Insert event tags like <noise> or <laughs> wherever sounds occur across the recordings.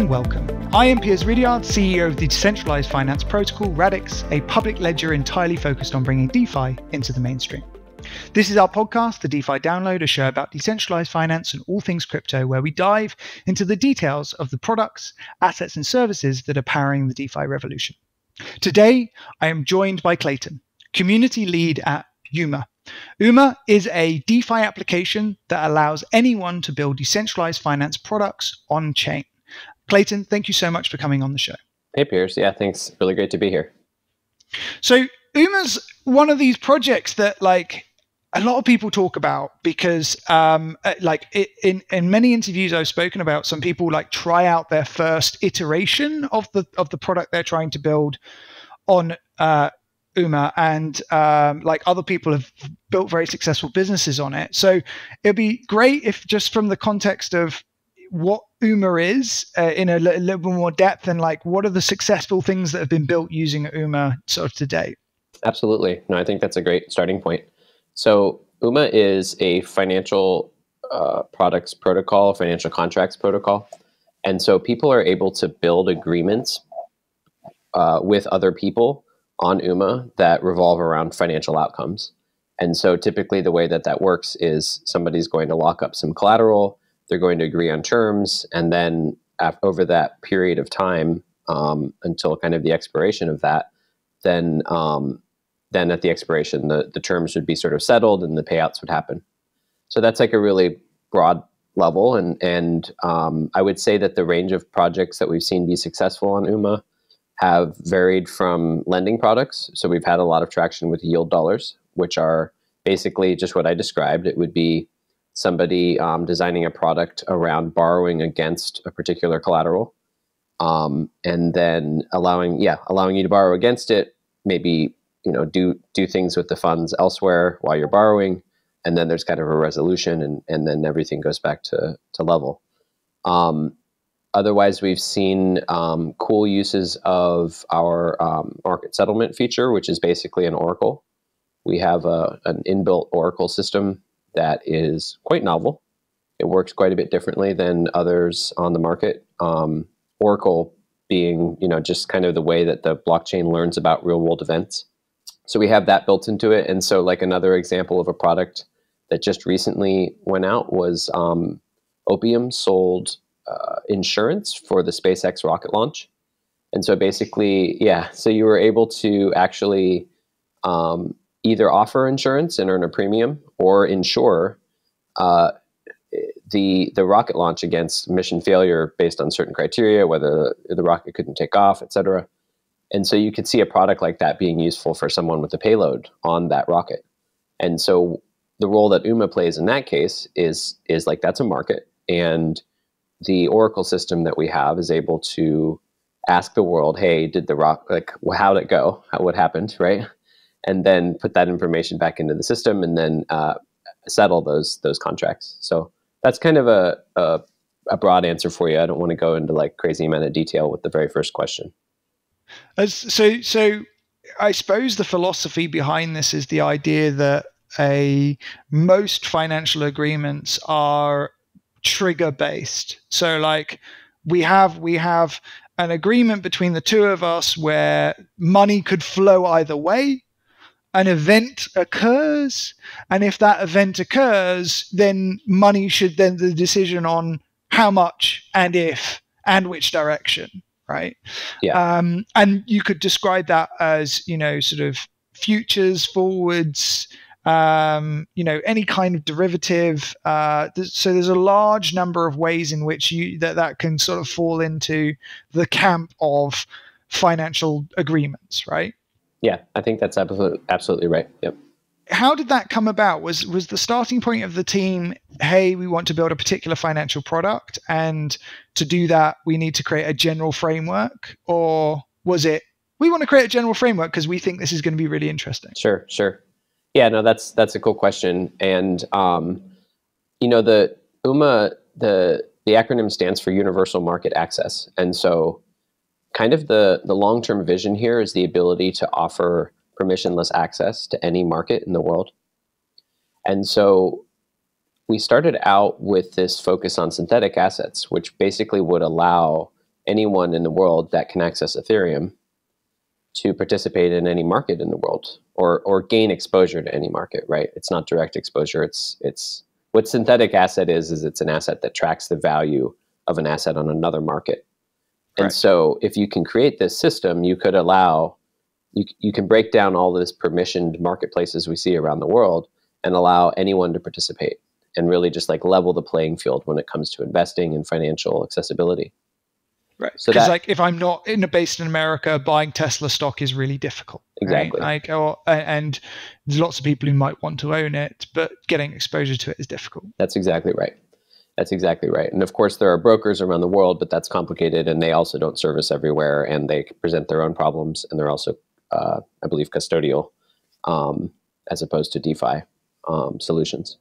and welcome. I am Piers Ridyard, CEO of the decentralized finance protocol Radix, a public ledger entirely focused on bringing DeFi into the mainstream. This is our podcast, the DeFi Download, a show about decentralized finance and all things crypto, where we dive into the details of the products, assets, and services that are powering the DeFi revolution. Today, I am joined by Clayton, community lead at Uma. Uma is a DeFi application that allows anyone to build decentralized finance products on chain. Clayton, thank you so much for coming on the show. Hey, Piers. Yeah, thanks. Really great to be here. So, Uma's one of these projects that, like, a lot of people talk about because, um, uh, like, it, in in many interviews I've spoken about, some people like try out their first iteration of the of the product they're trying to build on uh, Uma, and um, like other people have built very successful businesses on it. So it'd be great if just from the context of what Uma is uh, in a, little bit more depth and like what are the successful things that have been built using Uma sort of to date. Absolutely. No, I think that's a great starting point. So Uma is a financial uh, products protocol, financial contracts protocol. And so people are able to build agreements uh, with other people on UMA that revolve around financial outcomes. And so typically the way that that works is somebody's going to lock up some collateral, they're going to agree on terms, and then over that period of time um, until kind of the expiration of that, then um, then at the expiration the, the terms would be sort of settled and the payouts would happen. So that's like a really broad level, and and um, I would say that the range of projects that we've seen be successful on UMA have varied from lending products. So we've had a lot of traction with yield dollars, which are basically just what I described. It would be somebody um, designing a product around borrowing against a particular collateral, um, and then allowing, yeah, allowing you to borrow against it. Maybe you know do do things with the funds elsewhere while you're borrowing, and then there's kind of a resolution, and and then everything goes back to to level. Um, Otherwise, we've seen um, cool uses of our um, market settlement feature, which is basically an Oracle. We have a, an inbuilt Oracle system that is quite novel. It works quite a bit differently than others on the market. Um, Oracle being, you know, just kind of the way that the blockchain learns about real world events. So we have that built into it. And so, like another example of a product that just recently went out was um, Opium sold uh, insurance for the SpaceX rocket launch. And so basically, yeah, so you were able to actually um, either offer insurance and earn a premium or insure uh, the the rocket launch against mission failure based on certain criteria, whether the rocket couldn't take off, et cetera. And so you could see a product like that being useful for someone with a payload on that rocket. And so the role that UMA plays in that case is is like that's a market, and the Oracle system that we have is able to ask the world, "Hey, did the rock like how did it go? How, what happened?" Right, and then put that information back into the system, and then uh, settle those those contracts. So that's kind of a, a a broad answer for you. I don't want to go into like crazy amount of detail with the very first question. As, so, so I suppose the philosophy behind this is the idea that a most financial agreements are trigger based. So like we have we have an agreement between the two of us where money could flow either way. An event occurs, and if that event occurs, then money should then the decision on how much and if and which direction, right? Yeah. Um, and you could describe that as you know sort of futures, forwards, um, you know, any kind of derivative. Uh, th- so there's a large number of ways in which you that that can sort of fall into the camp of financial agreements, right? Yeah, I think that's absolutely absolutely right. Yep. How did that come about? Was was the starting point of the team? Hey, we want to build a particular financial product, and to do that, we need to create a general framework, or was it we want to create a general framework because we think this is going to be really interesting? Sure, sure. Yeah, no, that's that's a cool question, and um, you know the UMA the the acronym stands for Universal Market Access, and so kind of the the long term vision here is the ability to offer permissionless access to any market in the world, and so we started out with this focus on synthetic assets, which basically would allow anyone in the world that can access Ethereum to participate in any market in the world or or gain exposure to any market, right? It's not direct exposure. It's it's what synthetic asset is is it's an asset that tracks the value of an asset on another market. And right. so if you can create this system, you could allow you, you can break down all this permissioned marketplaces we see around the world and allow anyone to participate and really just like level the playing field when it comes to investing and financial accessibility. Right. So because like if I'm not in a based in America, buying Tesla stock is really difficult. Exactly. Right? Like, or, and there's lots of people who might want to own it, but getting exposure to it is difficult. That's exactly right. That's exactly right. And of course, there are brokers around the world, but that's complicated, and they also don't service everywhere, and they present their own problems, and they're also, uh, I believe, custodial, um, as opposed to DeFi um, solutions.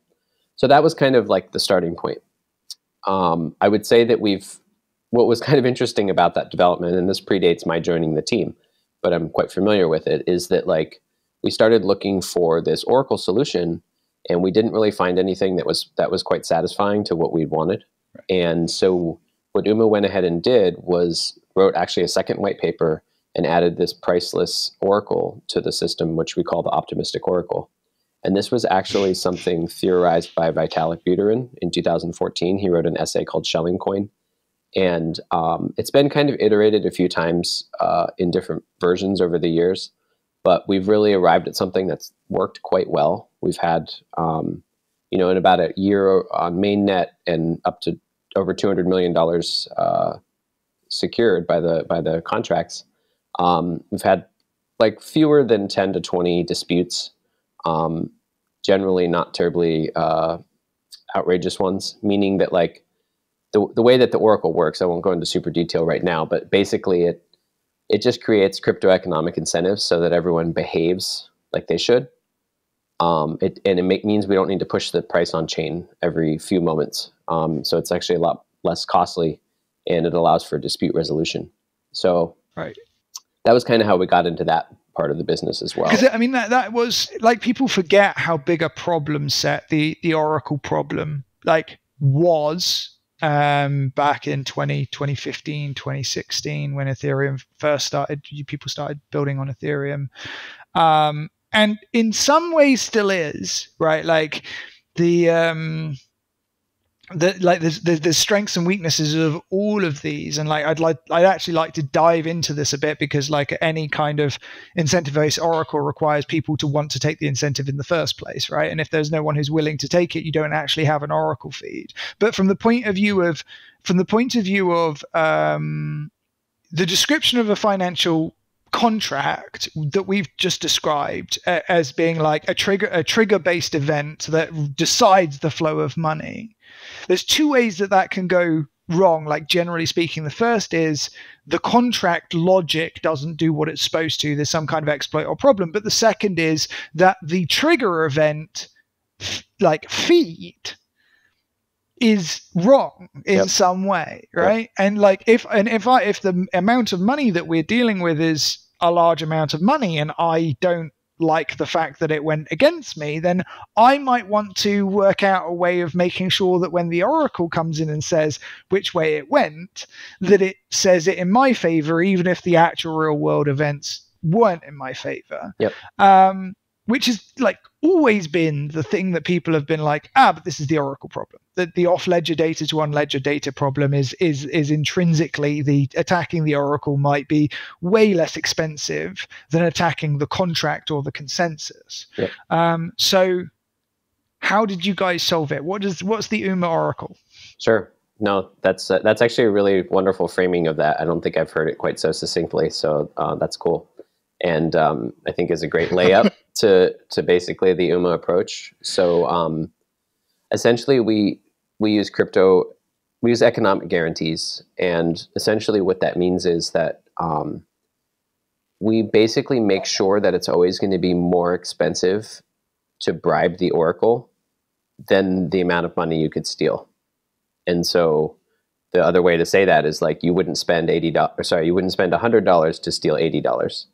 So that was kind of like the starting point. Um, I would say that we've what was kind of interesting about that development, and this predates my joining the team, but I'm quite familiar with it, is that like we started looking for this Oracle solution, and we didn't really find anything that was that was quite satisfying to what we wanted. Right. And so what Uma went ahead and did was wrote actually a second white paper and added this priceless Oracle to the system, which we call the optimistic Oracle. And this was actually something theorized by Vitalik Buterin in 2014. He wrote an essay called SchellingCoin. And um, it's been kind of iterated a few times uh, in different versions over the years, but we've really arrived at something that's worked quite well. We've had, um, you know, in about a year on mainnet and up to over $200 million uh, secured by the, by the contracts. Um, we've had like fewer than 10 to 20 disputes, um, generally not terribly uh, outrageous ones, meaning that like the, the way that the Oracle works, I won't go into super detail right now, but basically it it just creates crypto economic incentives so that everyone behaves like they should. Um, it, and it make, means we don't need to push the price on chain every few moments. Um, so it's actually a lot less costly and it allows for dispute resolution. So right. that was kind of how we got into that part of the business as well. Because I mean that that was like people forget how big a problem set the the Oracle problem like was um, back in 20, 2015, 2016, when Ethereum first started, people started building on Ethereum. Um, and in some ways still is, right? Like the, um, the like the there's strengths and weaknesses of all of these. And like i'd like i'd actually like to dive into this a bit because like any kind of incentive based oracle requires people to want to take the incentive in the first place right? And if there's no one who's willing to take it you don't actually have an oracle feed. But from the point of view of from the point of view of um, the description of a financial contract that we've just described as being like a trigger a trigger based event that decides the flow of money. There's two ways that that can go wrong. Like generally speaking the first is the contract logic doesn't do what it's supposed to. There's some kind of exploit or problem. But the second is that the trigger event like feed is wrong in yep. some way right? Yep. and like if and if i if the amount of money that we're dealing with is a large amount of money and i don't like the fact that it went against me, then I might want to work out a way of making sure that when the oracle comes in and says which way it went, that it says it in my favor, even if the actual real world events weren't in my favor. Yep. Um, which is like always been the thing that people have been like, ah, but this is the Oracle problem. That the off ledger data to on ledger data problem is is is intrinsically the attacking the Oracle might be way less expensive than attacking the contract or the consensus. Yep. Um, so how did you guys solve it? What is what's the UMA Oracle? Sure. No, that's uh, that's actually a really wonderful framing of that. I don't think I've heard it quite so succinctly, so uh, that's cool and um, I think is a great layup <laughs> to to basically the UMA approach. So um, essentially, we we use crypto, we use economic guarantees, and essentially what that means is that um, we basically make sure that it's always going to be more expensive to bribe the oracle than the amount of money you could steal. And so the other way to say that is like you wouldn't spend eighty dollars. Sorry, you wouldn't spend hundred dollars to steal eighty dollars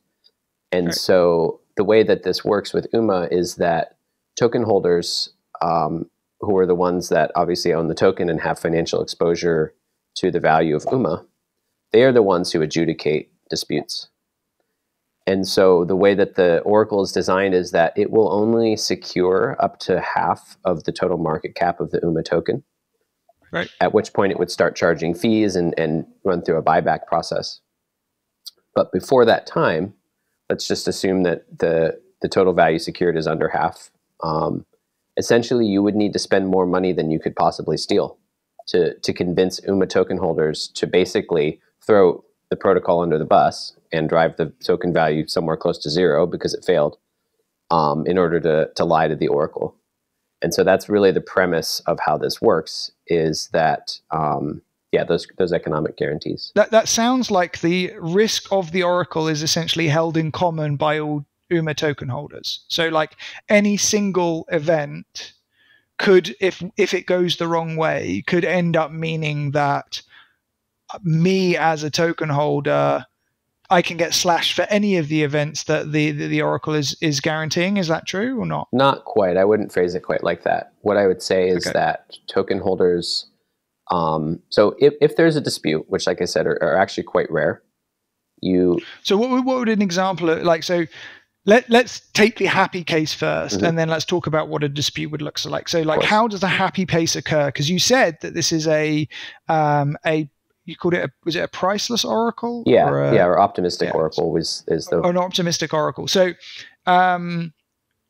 and right. so the way that this works with UMA is that token holders, um, who are the ones that obviously own the token and have financial exposure to the value of UMA, they are the ones who adjudicate disputes. And so the way that the Oracle is designed is that it will only secure up to half of the total market cap of the UMA token. Right. At which point it would start charging fees and, and run through a buyback process. But before that time, let's just assume that the, the total value secured is under half. Um, essentially, you would need to spend more money than you could possibly steal to, to convince UMA token holders to basically throw the protocol under the bus and drive the token value somewhere close to zero because it failed um, in order to, to lie to the oracle. And so that's really the premise of how this works is that, um, yeah, those, those economic guarantees. That, that sounds like the risk of the oracle is essentially held in common by all UMA token holders. So like any single event could, if, if it goes the wrong way, could end up meaning that me as a token holder I can get slashed for any of the events that the, the, the, Oracle is is guaranteeing. Is that true or not? Not quite. I wouldn't phrase it quite like that. What I would say is okay. that token holders. Um, so if, if there's a dispute, which, like I said, are, are actually quite rare, you. So what, what would an example of, like? So let let's take the happy case 1st mm-hmm. and then let's talk about what a dispute would look like. So like, how does a happy case occur? Because you said that this is a um, a you called it a, was it a priceless oracle? Yeah, or a, yeah, or optimistic yeah, oracle was is the an optimistic oracle. So, um,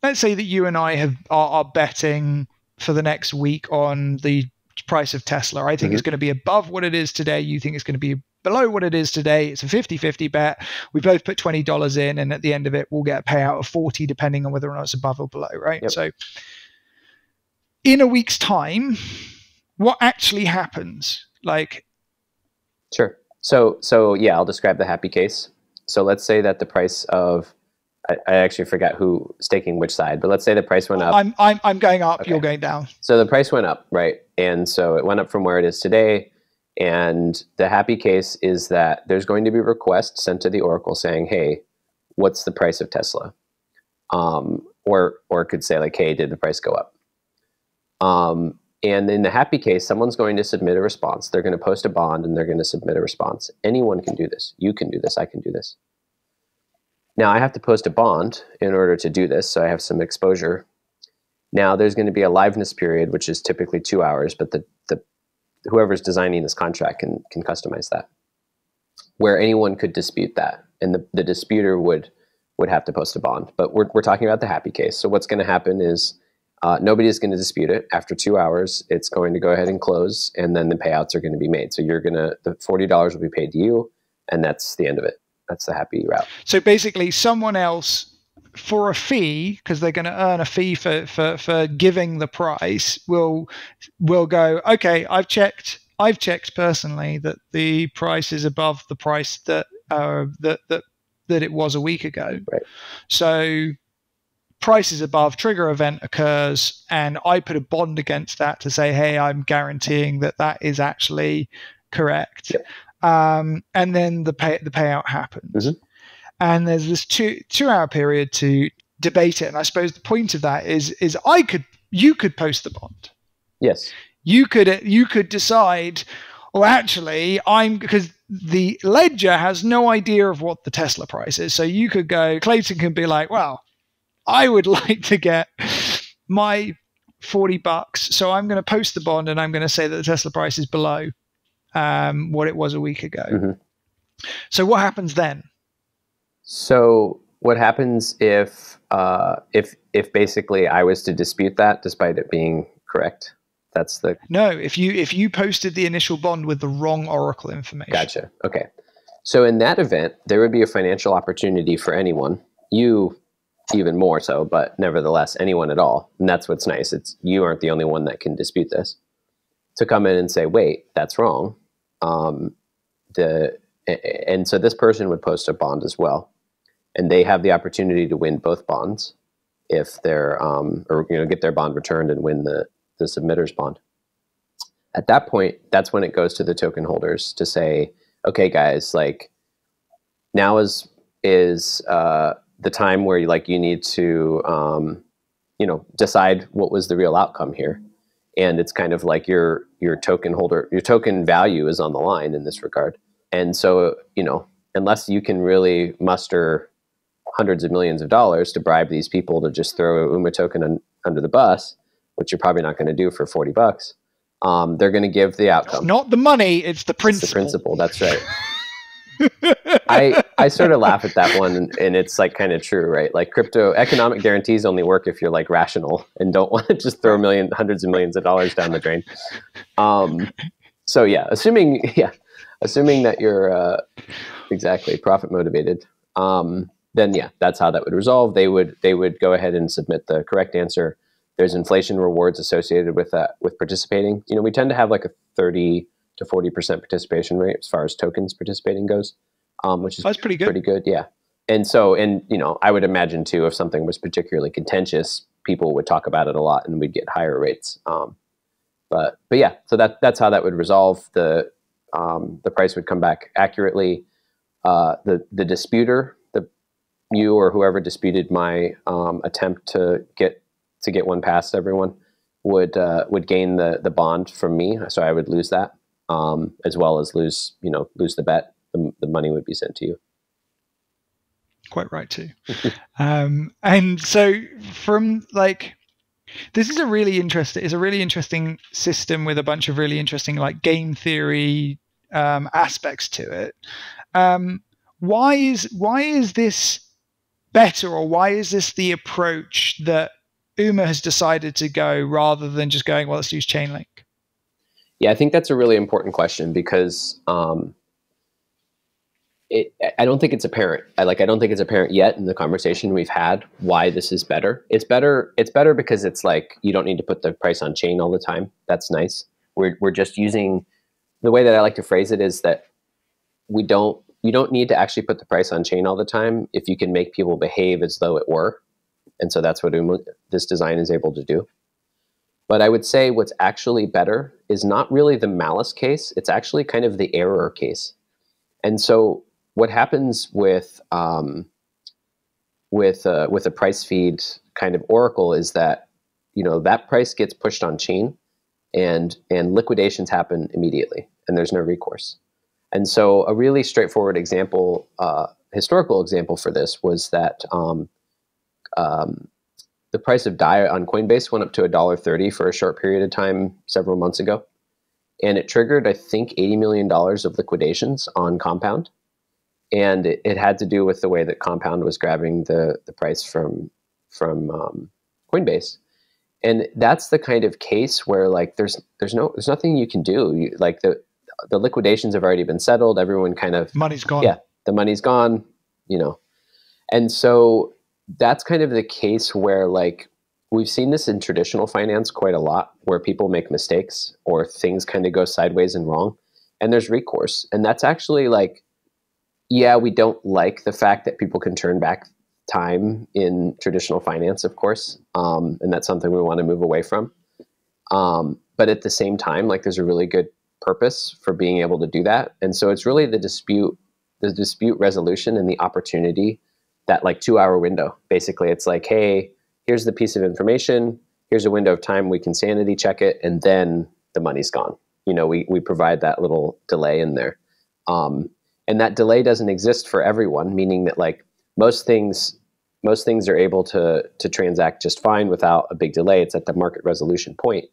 let's say that you and I have are, are, betting for the next week on the price of Tesla. I think mm-hmm. it's going to be above what it is today. You think it's going to be below what it is today. It's a 50-50 bet. We both put twenty dollars in, and at the end of it, we'll get a payout of forty, depending on whether or not it's above or below. Right. Yep. So, in a week's time, what actually happens? Like Sure. So so yeah, I'll describe the happy case. So let's say that the price of I, I actually forgot who staking which side, but let's say the price went up. I'm I'm I'm going up. Okay. You're going down. So the price went up, right? And so it went up from where it is today. And the happy case is that there's going to be requests sent to the Oracle saying, "Hey, what's the price of Tesla?" Um, or or could say like, "Hey, did the price go up?" Um, and in the happy case, someone's going to submit a response. They're going to post a bond and they're going to submit a response. Anyone can do this. You can do this. I can do this. Now, I have to post a bond in order to do this, so I have some exposure. Now, there's going to be a liveness period, which is typically two hours, but the, the whoever's designing this contract can, can customize that, where anyone could dispute that. And the, the disputer would, would have to post a bond. But we're, we're talking about the happy case. So what's going to happen is uh, nobody is going to dispute it. After two hours, it's going to go ahead and close, and then the payouts are going to be made. So you're going to the forty dollars will be paid to you, and that's the end of it. That's the happy route. So basically, someone else for a fee because they're going to earn a fee for, for for giving the price will will go okay i've checked i've checked personally that the price is above the price that uh, that that that it was a week ago right so price is above, trigger event occurs, and I put a bond against that to say, hey, I'm guaranteeing that that is actually correct. Yep. Um, and then the pay the payout happens. Mm-hmm. And there's this two two hour period to debate it. And I suppose the point of that is is I could you could post the bond. Yes. You could you could decide, well, actually, I'm because the ledger has no idea of what the Tesla price is. So you could go, Clayton can be like, well, I would <laughs> like to get my 40 bucks. So I'm going to post the bond and I'm going to say that the Tesla price is below um, what it was a week ago. Mm-hmm. So what happens then? So what happens if uh, if if basically I was to dispute that despite it being correct? That's the no. If you if you posted the initial bond with the wrong Oracle information. Gotcha. Okay. So in that event, there would be a financial opportunity for anyone, you even more so, but nevertheless, anyone at all. And that's what's nice. It's you aren't the only one that can dispute this. To come in and say, wait, that's wrong. Um, the and so this person would post a bond as well, and they have the opportunity to win both bonds if they're um, or you know get their bond returned and win the the submitter's bond. At that point, that's when it goes to the token holders to say, okay, guys, like now is is uh, the time where you like you need to um, you know decide what was the real outcome here and it's kind of like your your token holder your token value is on the line in this regard and so you know unless you can really muster hundreds of millions of dollars to bribe these people to just throw a UMA token un, under the bus, which you're probably not going to do for 40 bucks, um, they're going to give the outcome. It's not the money, it's the principle. It's the principle, that's right. <laughs> I I sort of laugh at that one, and it's like kind of true, right? Like crypto economic guarantees only work if you're like rational and don't want to <laughs> just throw million hundreds of millions of dollars down the drain. Um, so yeah, assuming <laughs> yeah, assuming that you're uh, exactly profit motivated, um, then yeah, that's how that would resolve. They would they would go ahead and submit the correct answer. There's inflation rewards associated with that with participating. You know, we tend to have like a thirty to 40% participation rate as far as tokens participating goes, um, which is That's pretty good. Pretty good, yeah. And so, and you know, I would imagine too, if something was particularly contentious, people would talk about it a lot, and we'd get higher rates. Um, but but yeah, so that that's how that would resolve. The um, the price would come back accurately. Uh, the the disputer, you or whoever disputed my um, attempt to get to get one past everyone, would uh, would gain the the bond from me. So I would lose that um, as well as lose, you know, lose the bet. The, the money would be sent to you. Quite right too. <laughs> um, and so from like, this is a really interesting. It's a really interesting system with a bunch of really interesting like game theory um, aspects to it. Um, why is why is this better, or why is this the approach that UMA has decided to go rather than just going, well, let's use Chainlink? Yeah, I think that's a really important question because um, it, I don't think it's apparent. I like I don't think it's apparent yet in the conversation we've had why this is better. It's better. It's better because it's like you don't need to put the price on chain all the time. That's nice. We're we're just using the way that I like to phrase it is that we don't you don't need to actually put the price on chain all the time if you can make people behave as though it were. And so that's what this design is able to do. But I would say what's actually better is not really the malice case, it's actually kind of the error case. And so what happens with um, with uh, with a price feed kind of oracle is that you know that price gets pushed on chain and and liquidations happen immediately and there's no recourse. And so a really straightforward example, uh, historical example for this was that um, um, the price of DAI on Coinbase went up to $1.30 for a short period of time several months ago. And it triggered, I think, $80 million of liquidations on Compound. And it, it had to do with the way that Compound was grabbing the, the price from, from um, Coinbase. And that's the kind of case where like there's there's no there's nothing you can do. You, like the the liquidations have already been settled. Everyone kind of money's gone. Yeah, the money's gone. You know, and so that's kind of the case where like we've seen this in traditional finance quite a lot where people make mistakes or things kind of go sideways and wrong and there's recourse and that's actually like yeah we don't like the fact that people can turn back time in traditional finance of course um, and that's something we want to move away from um, but at the same time like there's a really good purpose for being able to do that and so it's really the dispute the dispute resolution and the opportunity that like two hour window. Basically, it's like, hey, here's the piece of information. Here's a window of time we can sanity check it, and then the money's gone. You know, we we provide that little delay in there, um, and that delay doesn't exist for everyone. Meaning that like most things, most things are able to to transact just fine without a big delay. It's at the market resolution point.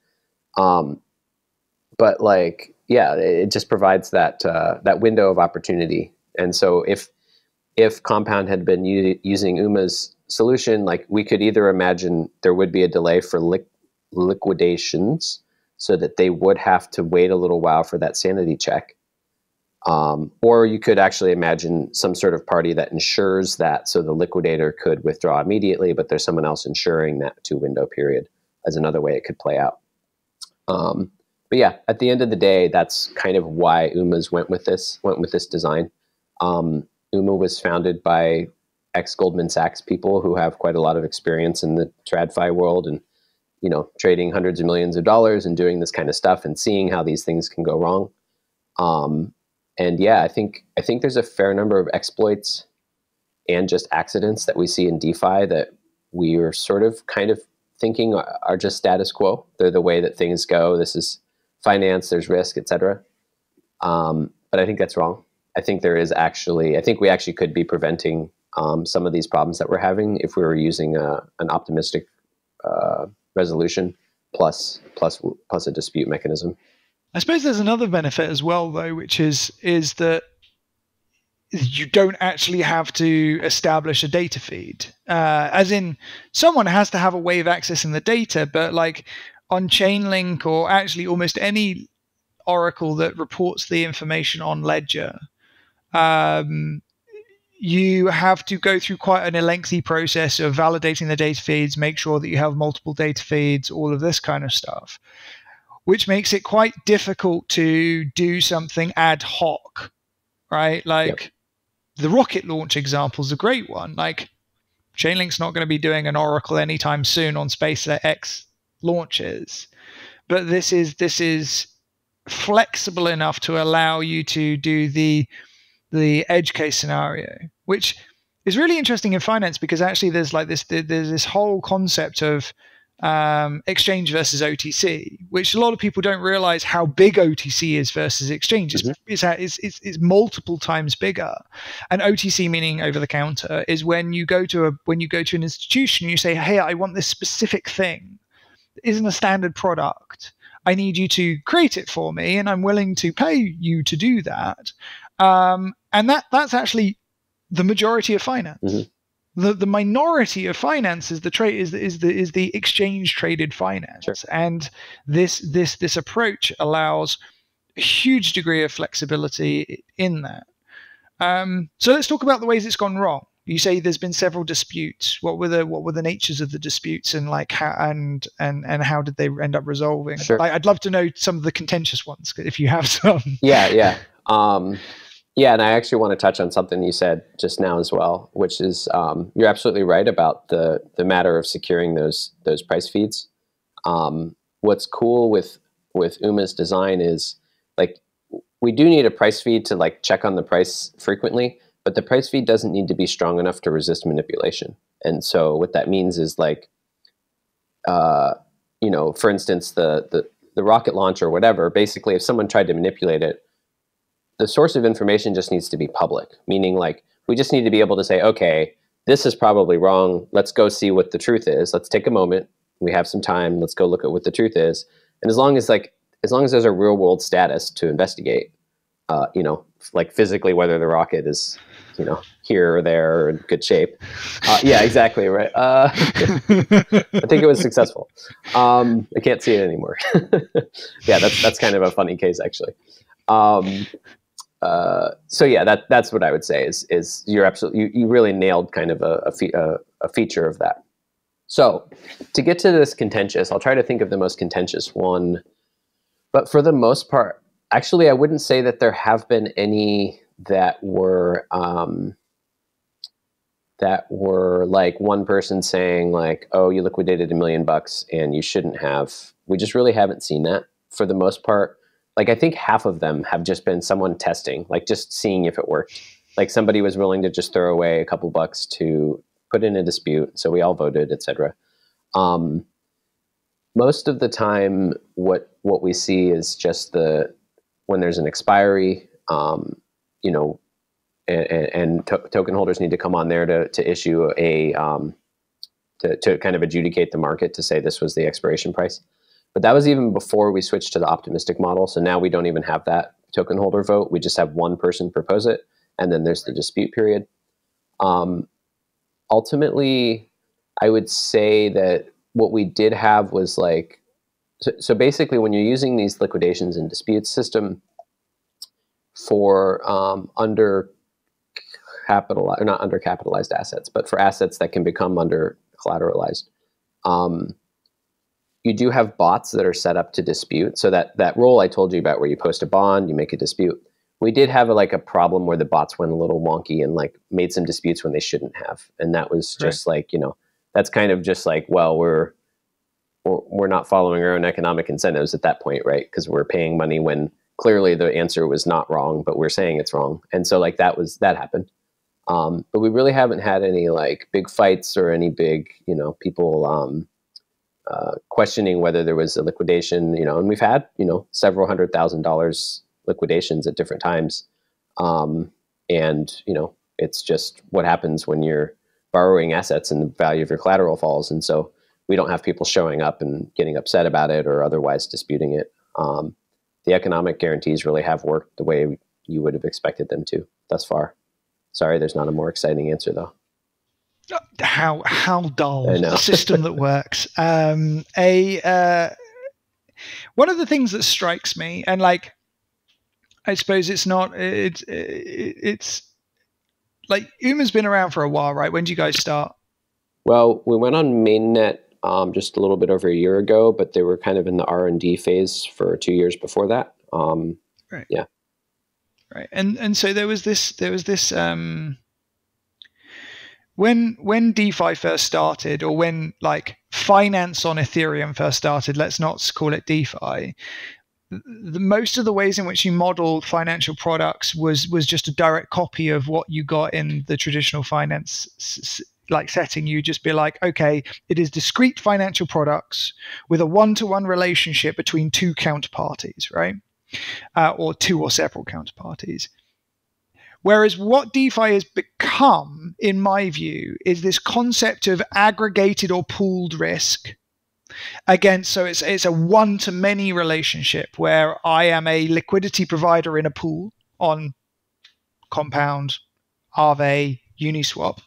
Um, but like, yeah, it just provides that uh, that window of opportunity. And so if if Compound had been u- using UMA's solution, like we could either imagine there would be a delay for li- liquidations so that they would have to wait a little while for that sanity check. Um, or you could actually imagine some sort of party that ensures that so the liquidator could withdraw immediately, but there's someone else ensuring that two window period as another way it could play out. Um, but yeah, at the end of the day, that's kind of why UMA's went with this, went with this design. Um, UMA was founded by ex Goldman Sachs people who have quite a lot of experience in the TradFi world and you know trading hundreds of millions of dollars and doing this kind of stuff and seeing how these things can go wrong. Um, and yeah, I think I think there's a fair number of exploits and just accidents that we see in DeFi that we are sort of kind of thinking are, just status quo. They're the way that things go. This is finance. There's risk, etc. Um, but I think that's wrong I think there is actually, I think we actually could be preventing um, some of these problems that we're having if we were using a, an optimistic uh, resolution plus plus plus a dispute mechanism. I suppose there's another benefit as well, though, which is is that you don't actually have to establish a data feed. Uh, as in, someone has to have a way of accessing the data, but like on Chainlink or actually almost any Oracle that reports the information on Ledger, um, you have to go through quite a lengthy process of validating the data feeds, make sure that you have multiple data feeds, all of this kind of stuff, which makes it quite difficult to do something ad hoc, right? Like yep. the rocket launch example is a great one. Like Chainlink's not going to be doing an Oracle anytime soon on SpaceX launches, but this is this is flexible enough to allow you to do the the edge case scenario, which is really interesting in finance because actually there's like this there's this whole concept of um, exchange versus OTC, which a lot of people don't realize how big OTC is versus exchange. It's, mm-hmm. it's, it's, it's, it's, multiple times bigger. And OTC, meaning over the counter, is when you go to a when you go to an institution, you say, "Hey, I want this specific thing. Isn't a standard product. I need you to create it for me, and I'm willing to pay you to do that." Um, and that that's actually the majority of finance. Mm-hmm. The the minority of finance is the trade is is the is the exchange traded finance, sure. and this this this approach allows a huge degree of flexibility in that. Um, so let's talk about the ways it's gone wrong. You say there's been several disputes. What were the what were the natures of the disputes and like how and and and how did they end up resolving? Sure. Like, I'd love to know some of the contentious ones if you have <laughs> some. Yeah, yeah. Um, yeah, and I actually want to touch on something you said just now as well, which is um, you're absolutely right about the the matter of securing those those price feeds. Um, what's cool with with Uma's design is like we do need a price feed to like check on the price frequently, but the price feed doesn't need to be strong enough to resist manipulation. And so what that means is like, uh, you know, for instance, the the the rocket launch or whatever. Basically, if someone tried to manipulate it the source of information just needs to be public, meaning like we just need to be able to say, okay, this is probably wrong. Let's go see what the truth is. Let's take a moment. We have some time. Let's go look at what the truth is. And as long as like as long as there's a real world status to investigate, uh, you know, like physically whether the rocket is, you know, here or there in good shape. Uh, yeah, exactly right. Uh, <laughs> I think it was successful. Um, I can't see it anymore. <laughs> yeah, that's that's kind of a funny case actually. Um, uh, so yeah, that that's what I would say is is you're absolutely you, you really nailed kind of a, a, a feature of that. So to get to this contentious, I'll try to think of the most contentious one. But for the most part, actually, I wouldn't say that there have been any that were um, that were like one person saying like, "Oh, you liquidated a million bucks and you shouldn't have." We just really haven't seen that for the most part like I think half of them have just been someone testing, like just seeing if it worked. Like somebody was willing to just throw away a couple bucks to put in a dispute, so we all voted, etc. Um, most of the time, what what we see is just the when there's an expiry, um, you know, and, and to- token holders need to come on there to to issue a um, to to kind of adjudicate the market to say this was the expiration price. But that was even before we switched to the optimistic model. So now we don't even have that token holder vote. We just have one person propose it, and then there's the dispute period. Um, ultimately, I would say that what we did have was like, so, so basically, when you're using these liquidations and disputes system for um, under capital or not under capitalized assets, but for assets that can become under collateralized. Um, you do have bots that are set up to dispute. So that that role I told you about, where you post a bond, you make a dispute. We did have a, like a problem where the bots went a little wonky and like made some disputes when they shouldn't have, and that was just right. like you know that's kind of just like well we're we're, we're not following our own economic incentives at that point, right? Because we're paying money when clearly the answer was not wrong, but we're saying it's wrong, and so like that was that happened. Um, but we really haven't had any like big fights or any big you know people um, uh, questioning whether there was a liquidation, you know, and we've had, you know, several hundred thousand dollars liquidations at different times. Um, and you know, it's just what happens when you're borrowing assets and the value of your collateral falls. And so we don't have people showing up and getting upset about it or otherwise disputing it. Um, the economic guarantees really have worked the way you would have expected them to thus far. Sorry, there's not a more exciting answer though. How how dull a system that <laughs> works. Um, a uh, one of the things that strikes me, and like, I suppose it's not it's it's like Uma's been around for a while, right? When did you guys start? Well, we went on mainnet um, just a little bit over a year ago, but they were kind of in the R and D phase for two years before that. Um, right. Yeah. Right. And and so there was this there was this um, when when DeFi first started, or when like finance on Ethereum first started. Let's not call it DeFi. The, most of the ways in which you modeled financial products was was just a direct copy of what you got in the traditional finance like setting you just be like okay it is discrete financial products with a one-to-one relationship between two counterparties right? Uh, or two or several counterparties. Whereas what defi has become in my view is this concept of aggregated or pooled risk. Again, so it's it's a one to many relationship where i am a liquidity provider in a pool on compound Aave uniswap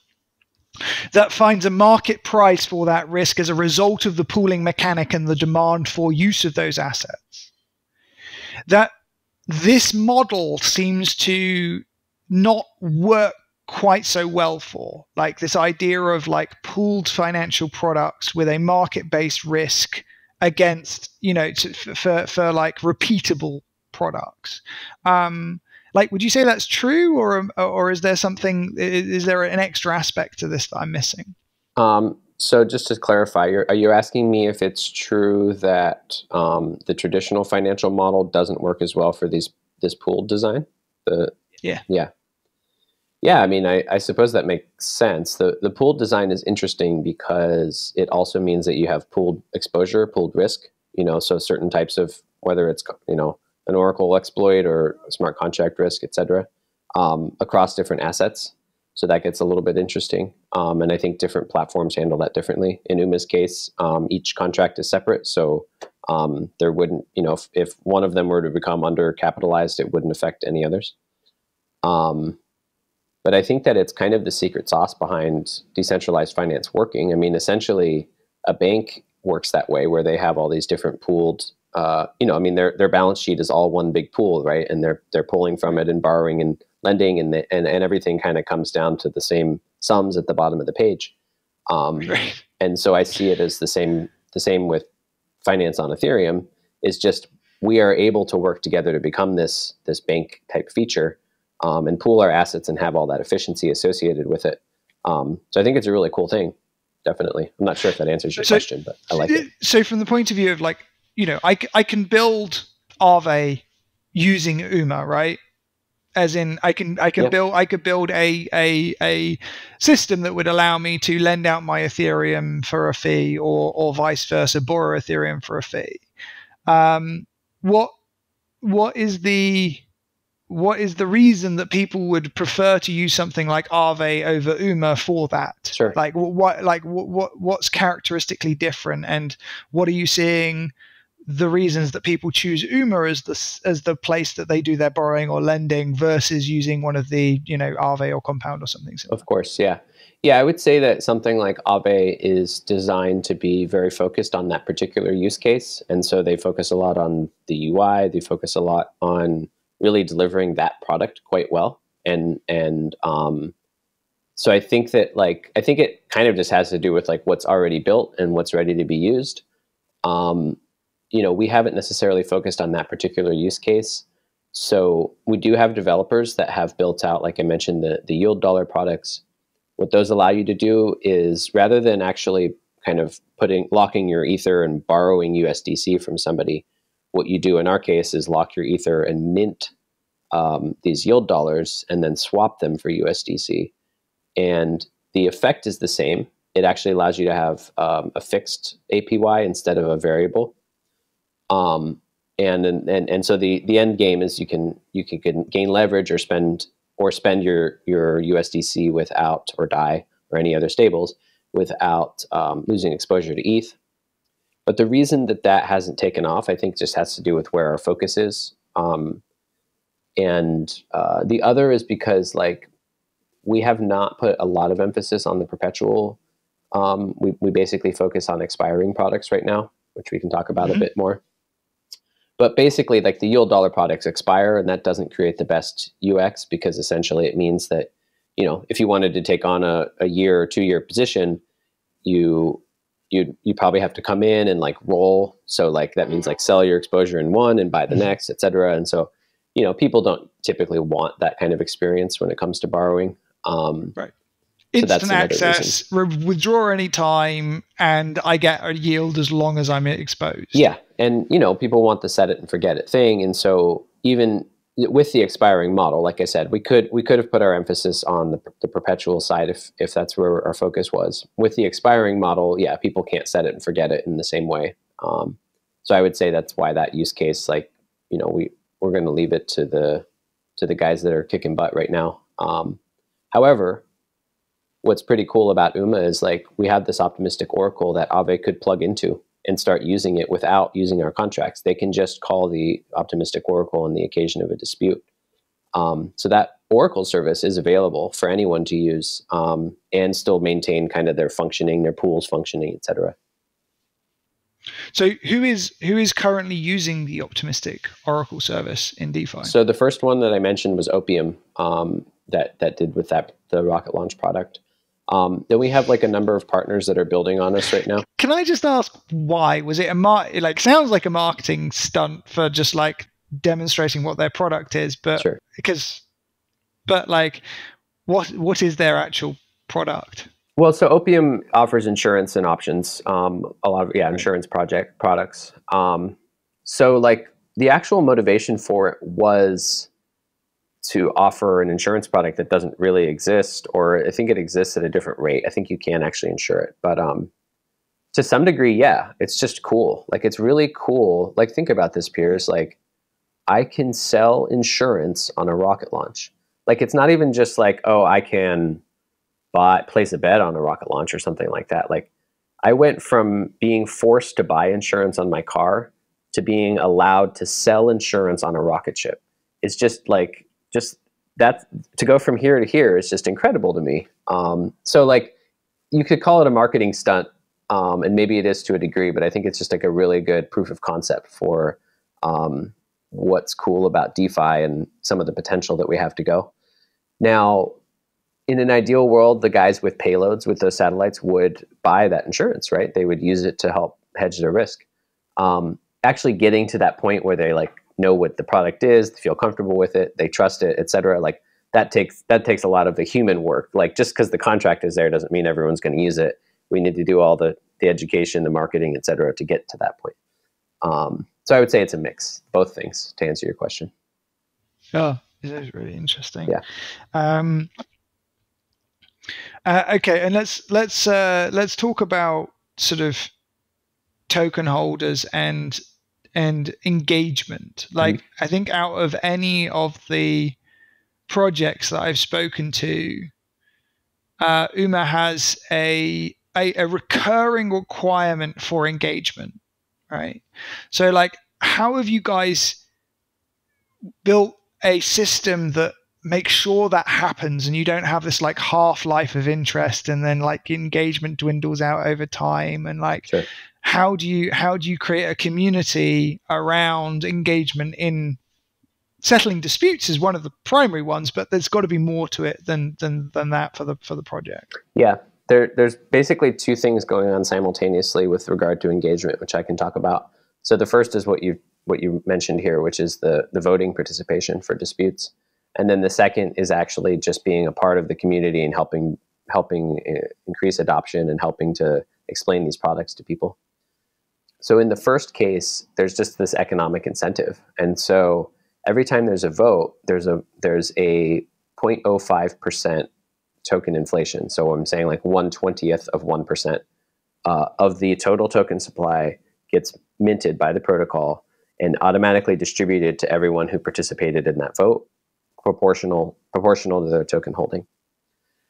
that finds a market price for that risk as a result of the pooling mechanic and the demand for use of those assets. That this model seems to not work quite so well for like this idea of like pooled financial products with a market based risk against you know for for like repeatable products um like, would you say that's true, or or is there something? Is there an extra aspect to this that I'm missing? Um, so just to clarify, are you asking me if it's true that um, the traditional financial model doesn't work as well for these this pooled design? The yeah yeah yeah. I mean, I, I suppose that makes sense. the The pooled design is interesting because it also means that you have pooled exposure, pooled risk. You know, so certain types of whether it's you know an Oracle exploit or smart contract risk, et cetera, um, across different assets. So that gets a little bit interesting. Um, and I think different platforms handle that differently. In Uma's case, um, each contract is separate. So um, there wouldn't, you know, if, if, one of them were to become undercapitalized, it wouldn't affect any others. Um, but I think that it's kind of the secret sauce behind decentralized finance working. I mean, essentially, a bank works that way where they have all these different pooled uh, you know, I mean, their their balance sheet is all one big pool, right? And they're they're pulling from it and borrowing and lending, and the, and and everything kind of comes down to the same sums at the bottom of the page. Um, <laughs> right. And so I see it as the same the same with finance on Ethereum. Is just we are able to work together to become this this bank type feature um, and pool our assets and have all that efficiency associated with it. Um, so I think it's a really cool thing. Definitely. I'm not sure if that answers your so, question, but I like it. So from the point of view of like you know, I, I can build Aave using Uma, right? As in, I can I can yep. build I could build a, a a system that would allow me to lend out my Ethereum for a fee, or or vice versa, borrow Ethereum for a fee. Um, what what is the what is the reason that people would prefer to use something like Aave over Uma for that? Sure. Like what like what what's characteristically different, and what are you seeing? The reasons that people choose Uma as the as the place that they do their borrowing or lending versus using one of the you know Aave or Compound or something. Similar. Of course, yeah, yeah. I would say that something like Aave is designed to be very focused on that particular use case, and so they focus a lot on the UI. They focus a lot on really delivering that product quite well, and and um, so I think that like I think it kind of just has to do with like what's already built and what's ready to be used. Um, you know, we haven't necessarily focused on that particular use case. So we do have developers that have built out, like I mentioned, the, the yield dollar products. What those allow you to do is rather than actually kind of putting locking your ether and borrowing USDC from somebody, what you do in our case is lock your ether and mint um, these yield dollars and then swap them for USDC. And the effect is the same. It actually allows you to have um, a fixed APY instead of a variable. Um, and and and, and so the the end game is you can you can gain leverage or spend or spend your your USDC without or DAI or any other stables without um, losing exposure to ETH. But the reason that that hasn't taken off, I think, just has to do with where our focus is. Um, and uh, the other is because like we have not put a lot of emphasis on the perpetual. Um, we we basically focus on expiring products right now, which we can talk about mm-hmm. a bit more. But basically, like the yield dollar products expire, and that doesn't create the best UX because essentially it means that you know if you wanted to take on a, a year or two year position, you you you probably have to come in and like roll. So like that means like sell your exposure in one and buy the mm-hmm. next, et cetera. And so you know people don't typically want that kind of experience when it comes to borrowing. Um, right. Instant access, re- withdraw anytime, and I get a yield as long as I'm exposed. Yeah, and you know people want the set it and forget it thing, and so even with the expiring model, like I said, we could we could have put our emphasis on the, the perpetual side if if that's where our focus was. With the expiring model, yeah, people can't set it and forget it in the same way. Um, so I would say that's why that use case, like you know, we we're going to leave it to the to the guys that are kicking butt right now. Um, however, what's pretty cool about UMA is like we have this optimistic oracle that Aave could plug into and start using it without using our contracts. They can just call the optimistic oracle on the occasion of a dispute. Um, so that Oracle service is available for anyone to use um, and still maintain kind of their functioning, their pools functioning, etc. So who is who is currently using the optimistic Oracle service in DeFi? So the first one that I mentioned was Opium um, that that did with that the rocket launch product. Um, then we have like a number of partners that are building on us right now. Can I just ask why? Was it a mar- like sounds like a marketing stunt for just like demonstrating what their product is, but sure. because but like what what is their actual product? Well, so Opium offers insurance and options. Um, a lot of yeah, insurance project products. Um, so like the actual motivation for it was to offer an insurance product that doesn't really exist, or I think it exists at a different rate. I think you can actually insure it, but um, to some degree, yeah, it's just cool. Like it's really cool. Like think about this, Piers. Like I can sell insurance on a rocket launch. Like it's not even just like oh, I can buy place a bet on a rocket launch or something like that. Like I went from being forced to buy insurance on my car to being allowed to sell insurance on a rocket ship. It's just like just that to go from here to here is just incredible to me. Um, so like you could call it a marketing stunt, um, and maybe it is to a degree, but I think it's just like a really good proof of concept for um, what's cool about DeFi and some of the potential that we have to go. Now, in an ideal world, the guys with payloads with those satellites would buy that insurance, right? They would use it to help hedge their risk. Um, actually, getting to that point where they like know what the product is, feel comfortable with it, they trust it, etc. Like that takes that takes a lot of the human work. Like just because the contract is there doesn't mean everyone's going to use it. We need to do all the the education, the marketing, etc. to get to that point. Um, so I would say it's a mix, both things, to answer your question. Yeah, it is really interesting. Yeah. Um, uh, okay, and let's let's uh, let's talk about sort of token holders and and engagement. Like mm-hmm. I think out of any of the projects that I've spoken to, uh, Uma has a, a, a recurring requirement for engagement, right? So like, how have you guys built a system that makes sure that happens and you don't have this like half life of interest and then like engagement dwindles out over time and like sure how do you how do you create a community around engagement in settling disputes is one of the primary ones, but there's got to be more to it than than than that for the for the project. Yeah, there, there's basically two things going on simultaneously with regard to engagement, which I can talk about. So the first is what you what you mentioned here, which is the the voting participation for disputes, and then the second is actually just being a part of the community and helping helping uh, increase adoption and helping to explain these products to people. So in the first case, there's just this economic incentive. And so every time there's a vote, there's a there's a 0.05% token inflation. So I'm saying like 120th of 1% uh, of the total token supply gets minted by the protocol and automatically distributed to everyone who participated in that vote, proportional proportional to their token holding.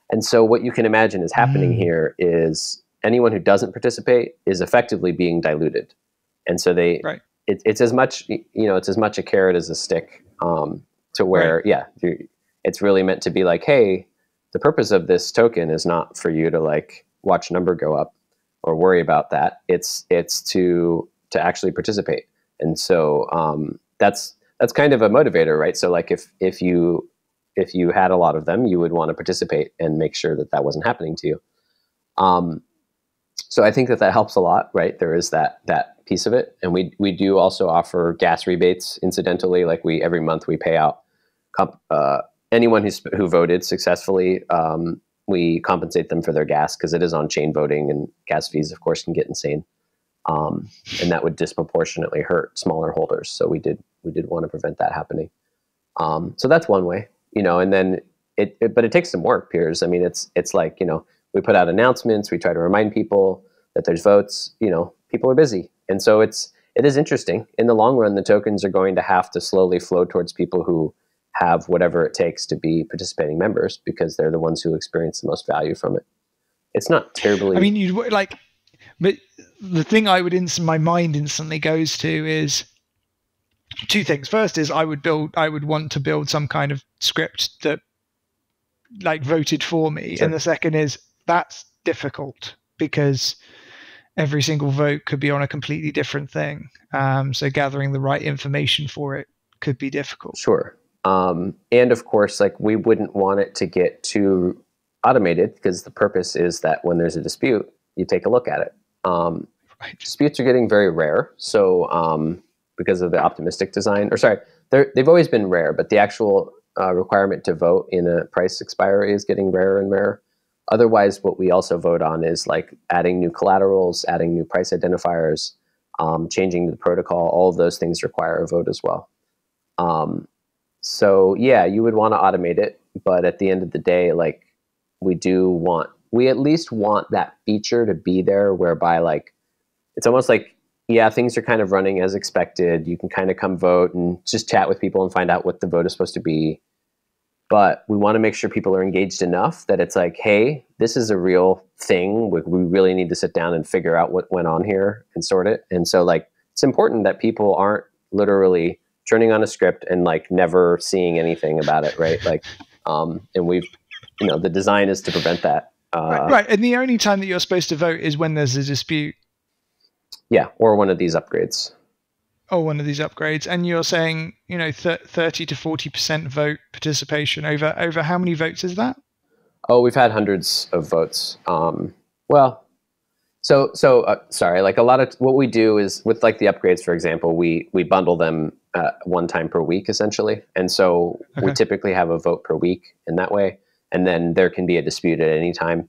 And so what you can imagine is happening mm. here is anyone who doesn't participate is effectively being diluted. And so they right. it, it's as much you know it's as much a carrot as a stick um, to where right. yeah it's really meant to be like hey the purpose of this token is not for you to like watch number go up or worry about that it's it's to to actually participate and so um, that's that's kind of a motivator right so like if if you if you had a lot of them you would want to participate and make sure that that wasn't happening to you um, so I think that that helps a lot, right? There is that that piece of it, and we we do also offer gas rebates. Incidentally, like we every month we pay out comp, uh, anyone who's who voted successfully. Um, we compensate them for their gas because it is on chain voting, and gas fees, of course, can get insane, um, and that would disproportionately hurt smaller holders. So we did we did want to prevent that happening. Um, so that's one way, you know, and then it, it, but it takes some work, Piers. I mean, it's it's like you know we put out announcements we try to remind people that there's votes you know people are busy and so it's it is interesting in the long run the tokens are going to have to slowly flow towards people who have whatever it takes to be participating members because they're the ones who experience the most value from it it's not terribly i mean you like but the thing i would in my mind instantly goes to is two things first is i would build i would want to build some kind of script that like voted for me sure. and the second is that's difficult because every single vote could be on a completely different thing. Um, so gathering the right information for it could be difficult. Sure. Um, and of course, like we wouldn't want it to get too automated because the purpose is that when there's a dispute, you take a look at it. Um, right. Disputes are getting very rare. So um, because of the optimistic design, or sorry, they've always been rare, but the actual uh, requirement to vote in a price expiry is getting rarer and rarer. Otherwise, what we also vote on is like adding new collaterals, adding new price identifiers, um, changing the protocol. All of those things require a vote as well. Um, so yeah, you would want to automate it, but at the end of the day, like we do want, we at least want that feature to be there, whereby like it's almost like yeah, things are kind of running as expected. You can kind of come vote and just chat with people and find out what the vote is supposed to be but we want to make sure people are engaged enough that it's like, hey, this is a real thing. We, we really need to sit down and figure out what went on here and sort it. And so, like, it's important that people aren't literally turning on a script and like never seeing anything about it, right? Like, um, and we've, you know, the design is to prevent that. Uh, right, right. And the only time that you're supposed to vote is when there's a dispute. Yeah, or one of these upgrades oh, one of these upgrades, and you're saying, you know, th- 30 to 40% vote participation over over how many votes is that? Oh, we've had hundreds of votes. Um, well, so so uh, sorry. Like a lot of what we do is with like the upgrades, for example, we we bundle them uh, one time per week essentially, and so okay. we typically have a vote per week in that way, and then there can be a dispute at any time.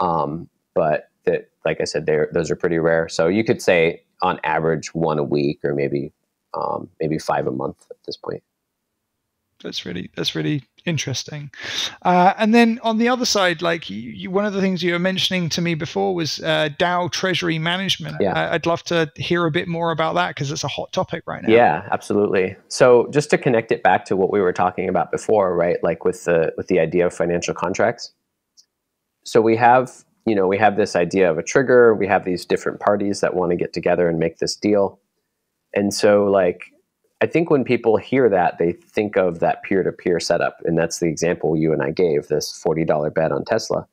Um, but that, like I said, those are pretty rare. So you could say on average one a week or maybe um, maybe five a month at this point. That's really that's really interesting. Uh, and then on the other side, like you, you, one of the things you were mentioning to me before was uh, DAO treasury management. Yeah. I, would love to hear a bit more about that because it's a hot topic right now. Yeah, absolutely. So just to connect it back to what we were talking about before, right? Like with the with the idea of financial contracts. So we have you know, we have this idea of a trigger, we have these different parties that want to get together and make this deal. And so, like, I think when people hear that, they think of that peer to peer setup. And that's the example you and I gave this $40 bet on Tesla.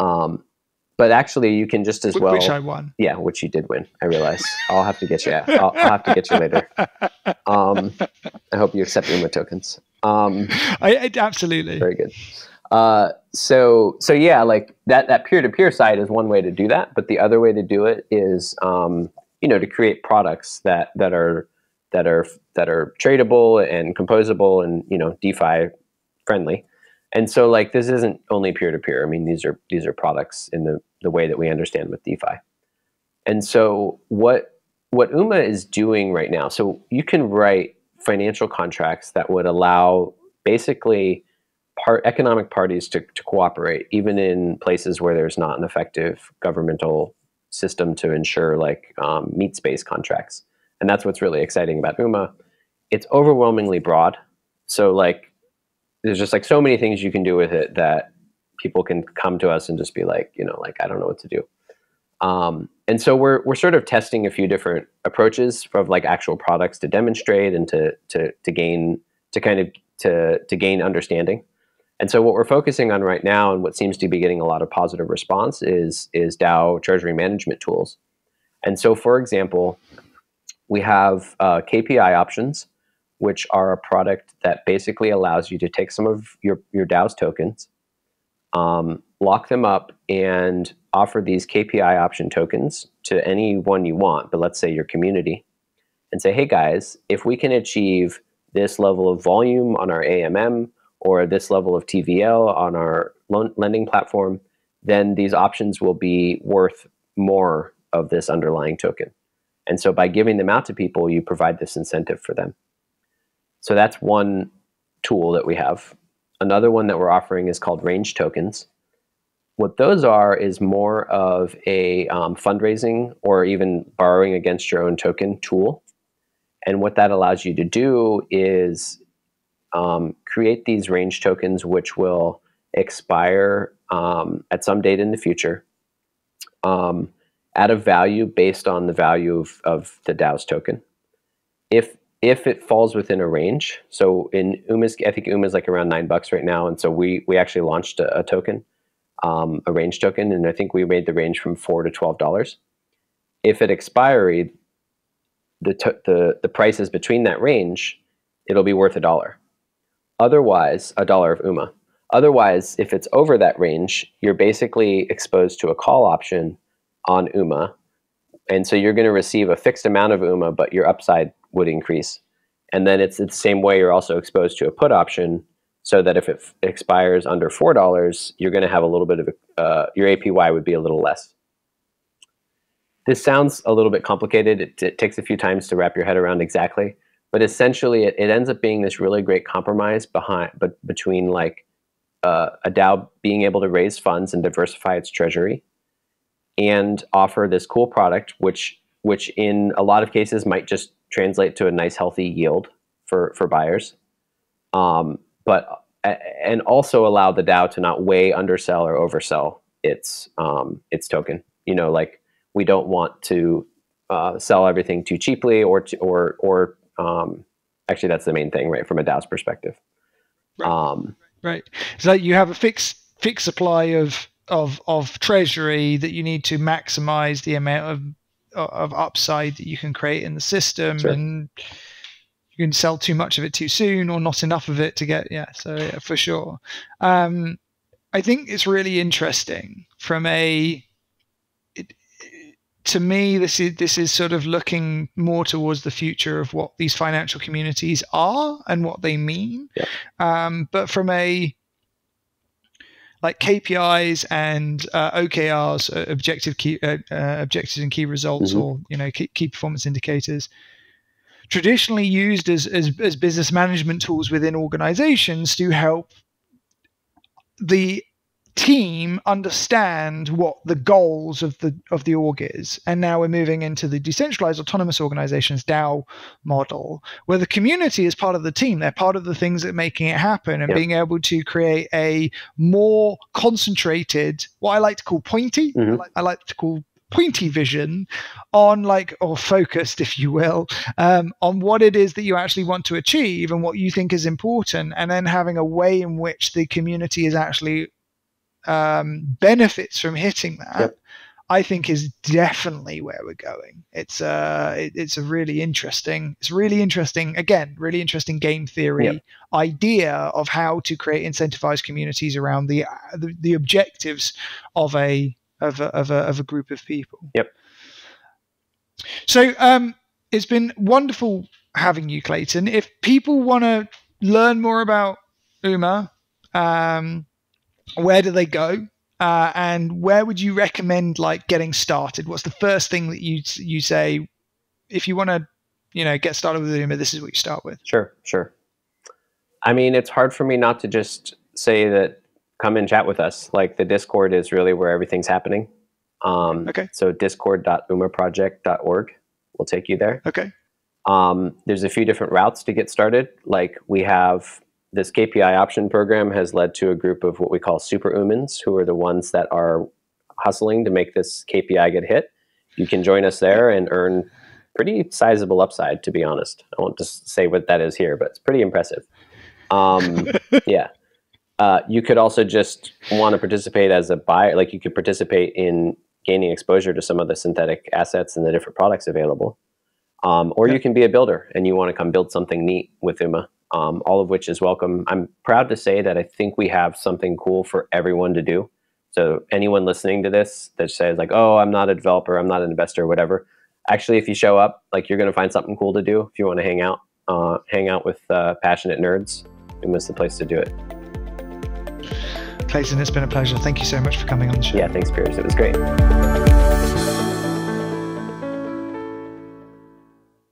Um, but actually, you can just as well. Which I won. Yeah, which you did win. I realize. I'll have to get you. I'll, I'll have to get you later. Um, I hope you accept UMA tokens. Um, I, I, absolutely. Very good. Uh, so so yeah, like that that peer to peer side is one way to do that, but the other way to do it is um, you know to create products that that are that are that are tradable and composable and you know DeFi friendly. And so like this isn't only peer to peer. I mean these are these are products in the the way that we understand with DeFi. And so what what UMA is doing right now, so you can write financial contracts that would allow basically part, economic parties to, to cooperate, even in places where there's not an effective governmental system to ensure like um, meat space contracts. and that's what's really exciting about Uma. It's overwhelmingly broad, so like there's just like so many things you can do with it that people can come to us and just be like, you know, like I don't know what to do. Um, and so we're we're sort of testing a few different approaches of like actual products to demonstrate and to to to gain to kind of to to gain understanding. And so what we're focusing on right now and what seems to be getting a lot of positive response is is DAO treasury management tools. And so for example, we have uh, KPI options, which are a product that basically allows you to take some of your your DAO's tokens, um, lock them up, and offer these KPI option tokens to anyone you want, but let's say your community, and say, hey guys, if we can achieve this level of volume on our AMM or this level of TVL on our loan, lending platform, then these options will be worth more of this underlying token. And so by giving them out to people, you provide this incentive for them. So that's one tool that we have. Another one that we're offering is called range tokens. What those are is more of a um, fundraising or even borrowing against your own token tool. And what that allows you to do is um, create these range tokens, which will expire um, at some date in the future um, at a value based on the value of, of the DAO's token. If if it falls within a range, so in Uma's, I think UMA is like around nine bucks right now, and so we we actually launched a, a token um, a range token, and I think we made the range from four to twelve dollars. If it expiry, the the the price is between that range, it'll be worth a dollar. Otherwise, a dollar of UMA. Otherwise, if it's over that range, you're basically exposed to a call option on UMA, and so you're going to receive a fixed amount of UMA, but your upside would increase. And then it's the same way you're also exposed to a put option so that if it expires under four dollars, you're going to have a little bit of a, uh, your APY would be a little less. This sounds a little bit complicated. It, it, takes a few times to wrap your head around exactly, but essentially, it, it ends up being this really great compromise behind, but between like uh, a DAO being able to raise funds and diversify its treasury, and offer this cool product, which which in a lot of cases might just translate to a nice healthy yield for for buyers. Um, but and also allow the DAO to not way undersell or oversell its um, its token. You know, like we don't want to uh, sell everything too cheaply, or to, or or um, actually that's the main thing, right? From a DAO's perspective. Right. Um, right. So you have a fixed fixed supply of of of treasury that you need to maximize the amount of of upside that you can create in the system sure. and you can sell too much of it too soon or not enough of it to get yeah so yeah, for sure um, i think it's really interesting from a it, to me this is this is sort of looking more towards the future of what these financial communities are and what they mean yeah. um, but from a like KPIs and uh, OKRs, uh, objective key uh, uh, objectives and key results, mm-hmm. or you know key, key, performance indicators traditionally used as, as, as business management tools within organizations to help the team understand what the goals of the of the org is and now we're moving into the decentralized autonomous organizations DAO model where the community is part of the team they're part of the things that are making it happen and yep. being able to create a more concentrated what I like to call pointy mm-hmm. I, like, I like to call pointy vision on like or focused if you will um, on what it is that you actually want to achieve and what you think is important and then having a way in which the community is actually um, benefits from hitting that yep. I think is definitely where we're going. It's uh, it, it's a really interesting, it's really interesting. Again, really interesting game theory yep. idea of how to create incentivized communities around the, uh, the the objectives of a of a, of a, of a group of people. Yep. So um, it's been wonderful having you, Clayton. If people want to learn more about Uma, um, where do they go? Uh, and where would you recommend like getting started? What's the first thing that you you say if you want to, you know, get started with Uma? This is what you start with. Sure, sure. I mean, it's hard for me not to just say that come and chat with us. Like the Discord is really where everything's happening. Um, okay. So discord.umaproject.org will take you there. Okay. Um, there's a few different routes to get started. Like we have this KPI option program has led to a group of what we call super umans, who are the ones that are hustling to make this KPI get hit. You can join us there and earn pretty sizable upside, to be honest. I won't just say what that is here, but it's pretty impressive. Um, <laughs> yeah. Uh, you could also just want to participate as a buyer, like you could participate in gaining exposure to some of the synthetic assets and the different products available. Um, or you can be a builder and you want to come build something neat with UMA, um, all of which is welcome. I'm proud to say that I think we have something cool for everyone to do. So anyone listening to this that says like, "Oh, I'm not a developer, I'm not an investor, whatever," actually, if you show up, like you're going to find something cool to do. If you want to hang out, uh, hang out with uh, passionate nerds, UMA's the place to do it. Clayton, it's been a pleasure. Thank you so much for coming on the show. Yeah, thanks, Piers. It was great.